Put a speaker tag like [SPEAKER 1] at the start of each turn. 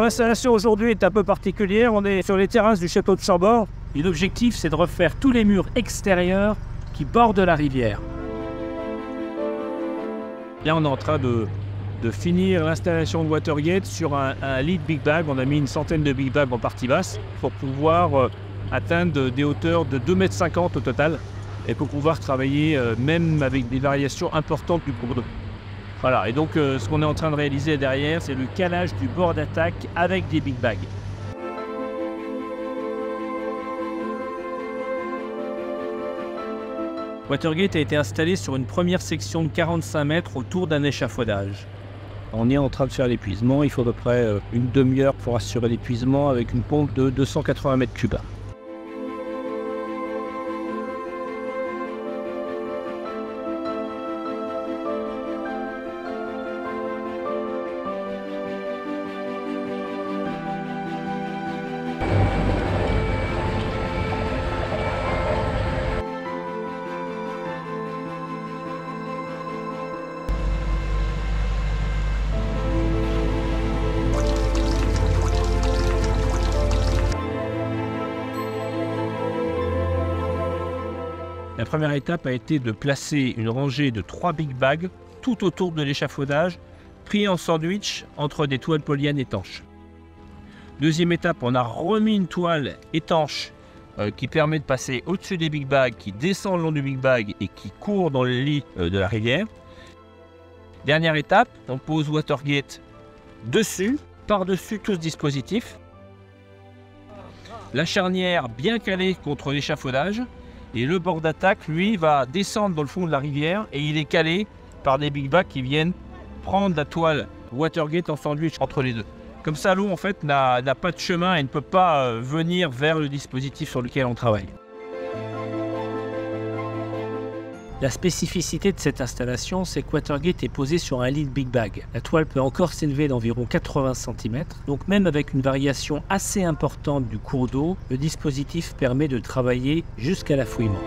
[SPEAKER 1] l'installation aujourd'hui est un peu particulière. On est sur les terrasses du château de Chambord. Et l'objectif, c'est de refaire tous les murs extérieurs qui bordent la rivière. Là, on est en train de, de finir l'installation de Watergate sur un, un lead Big Bag. On a mis une centaine de Big Bags en partie basse pour pouvoir euh, atteindre des hauteurs de 2,50 m au total et pour pouvoir travailler euh, même avec des variations importantes du cours d'eau. Voilà, et donc euh, ce qu'on est en train de réaliser derrière, c'est le calage du bord d'attaque avec des Big Bags. Watergate a été installé sur une première section de 45 mètres autour d'un échafaudage. On est en train de faire l'épuisement, il faut à peu près euh, une demi-heure pour assurer l'épuisement avec une pompe de 280 mètres cubes. La première étape a été de placer une rangée de trois big bags tout autour de l'échafaudage, pris en sandwich entre des toiles polyènes étanches. Deuxième étape, on a remis une toile étanche euh, qui permet de passer au-dessus des big bags, qui descend le long du big bag et qui court dans le lit euh, de la rivière. Dernière étape, on pose Watergate dessus, par-dessus tout ce dispositif. La charnière bien calée contre l'échafaudage. Et le bord d'attaque, lui, va descendre dans le fond de la rivière et il est calé par des big bags qui viennent prendre la toile Watergate en sandwich entre les deux. Comme ça, l'eau, en fait, n'a pas de chemin et ne peut pas euh, venir vers le dispositif sur lequel on travaille. La spécificité de cette installation, c'est que Watergate est posé sur un lit de Big Bag. La toile peut encore s'élever d'environ 80 cm, donc même avec une variation assez importante du cours d'eau, le dispositif permet de travailler jusqu'à l'affouillement.